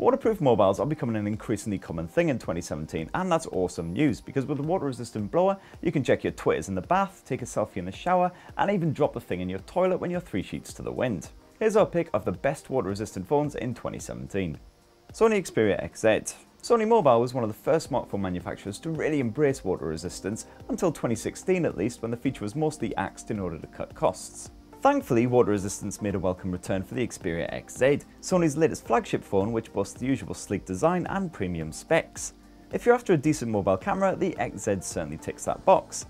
Waterproof mobiles are becoming an increasingly common thing in 2017 and that's awesome news because with a water resistant blower you can check your twitters in the bath, take a selfie in the shower and even drop the thing in your toilet when you're three sheets to the wind. Here's our pick of the best water resistant phones in 2017. Sony Xperia XZ. Sony Mobile was one of the first smartphone manufacturers to really embrace water resistance until 2016 at least when the feature was mostly axed in order to cut costs. Thankfully, water resistance made a welcome return for the Xperia XZ, Sony's latest flagship phone which boasts the usual sleek design and premium specs. If you're after a decent mobile camera, the XZ certainly ticks that box.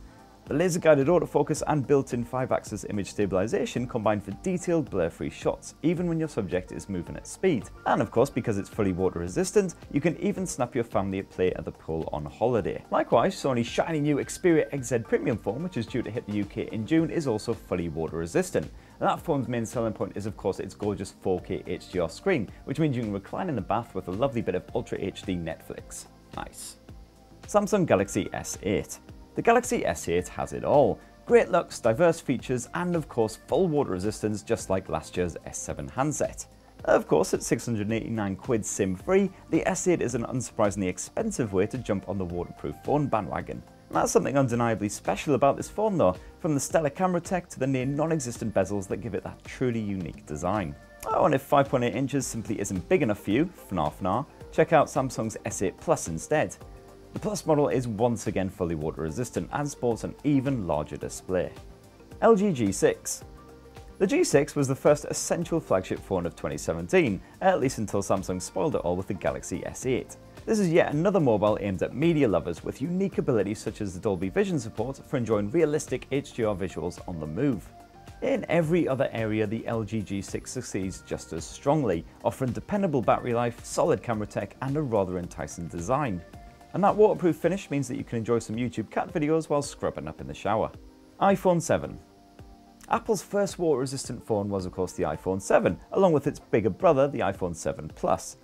The laser-guided autofocus and built-in 5-axis image stabilization combine for detailed blur-free shots, even when your subject is moving at speed. And of course, because it's fully water resistant, you can even snap your family at play at the pool on holiday. Likewise, Sony's shiny new Xperia XZ Premium phone, which is due to hit the UK in June, is also fully water resistant. And that phone's main selling point is of course its gorgeous 4K HDR screen, which means you can recline in the bath with a lovely bit of Ultra HD Netflix. Nice. Samsung Galaxy S8. The Galaxy S8 has it all. Great looks, diverse features, and of course full water resistance just like last year's S7 handset. Of course, at 689 quid SIM-free, the S8 is an unsurprisingly expensive way to jump on the waterproof phone bandwagon. That's something undeniably special about this phone though, from the stellar camera tech to the near non-existent bezels that give it that truly unique design. Oh, and if 5.8 inches simply isn't big enough for you, fnar, check out Samsung's S8 Plus instead. The Plus model is once again fully water resistant and sports an even larger display. LG G6 The G6 was the first essential flagship phone of 2017, at least until Samsung spoiled it all with the Galaxy S8. This is yet another mobile aimed at media lovers with unique abilities such as the Dolby Vision support for enjoying realistic HDR visuals on the move. In every other area, the LG G6 succeeds just as strongly, offering dependable battery life, solid camera tech, and a rather enticing design. And that waterproof finish means that you can enjoy some YouTube cat videos while scrubbing up in the shower. iPhone 7. Apple's first water-resistant phone was of course the iPhone 7, along with its bigger brother, the iPhone 7 Plus.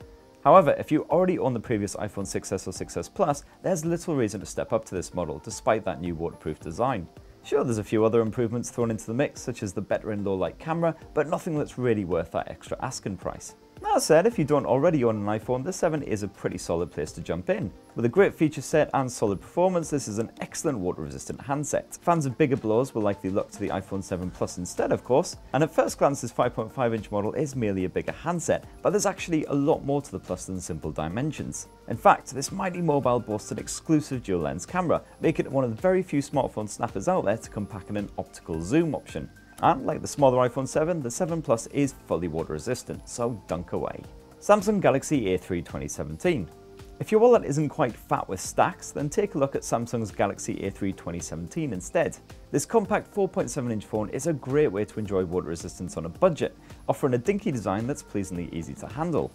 However, if you already own the previous iPhone 6s or 6s Plus, there's little reason to step up to this model despite that new waterproof design. Sure, there's a few other improvements thrown into the mix, such as the better in low light camera, but nothing that's really worth that extra asking price. That said, if you don't already own an iPhone, the 7 is a pretty solid place to jump in. With a great feature set and solid performance, this is an excellent water-resistant handset. Fans of bigger blows will likely look to the iPhone 7 Plus instead, of course, and at first glance this 5.5-inch model is merely a bigger handset, but there's actually a lot more to the Plus than simple dimensions. In fact, this mighty mobile boasts an exclusive dual-lens camera, making it one of the very few smartphone snappers out there to come packing an optical zoom option. And like the smaller iPhone 7, the 7 Plus is fully water resistant, so dunk away. Samsung Galaxy A3 2017. If your wallet isn't quite fat with stacks, then take a look at Samsung's Galaxy A3 2017 instead. This compact 4.7 inch phone is a great way to enjoy water resistance on a budget, offering a dinky design that's pleasingly easy to handle.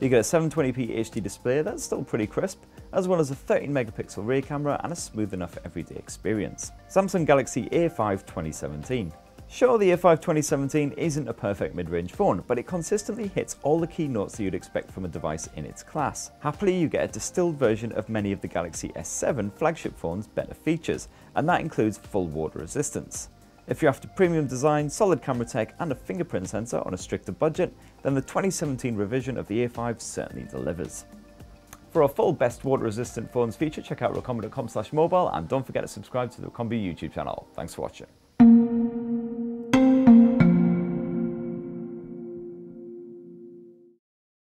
You get a 720p HD display that's still pretty crisp, as well as a 13 megapixel rear camera and a smooth enough everyday experience. Samsung Galaxy A5 2017. Sure, the A5 2017 isn't a perfect mid-range phone, but it consistently hits all the key notes that you'd expect from a device in its class. Happily, you get a distilled version of many of the Galaxy S7 flagship phone's better features, and that includes full water resistance. If you're after premium design, solid camera tech, and a fingerprint sensor on a stricter budget, then the 2017 revision of the A5 certainly delivers. For our full best water resistant phones feature, check out recombu.com slash mobile and don't forget to subscribe to the Recombu YouTube channel. Thanks for watching.